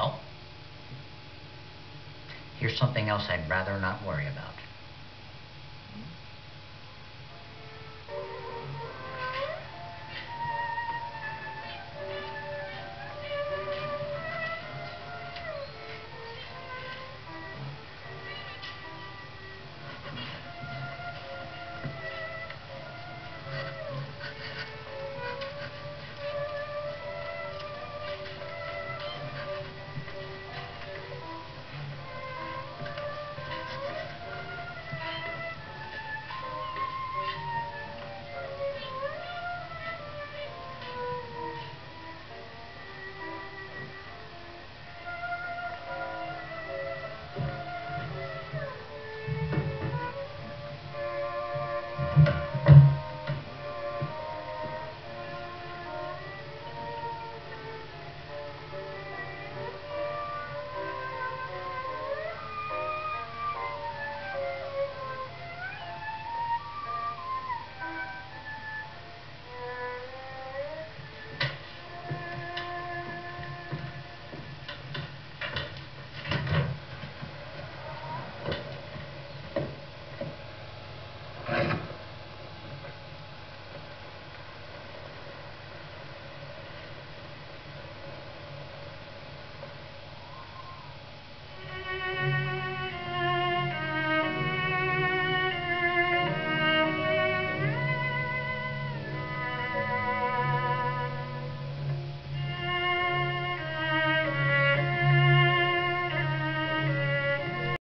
Well, here's something else I'd rather not worry about.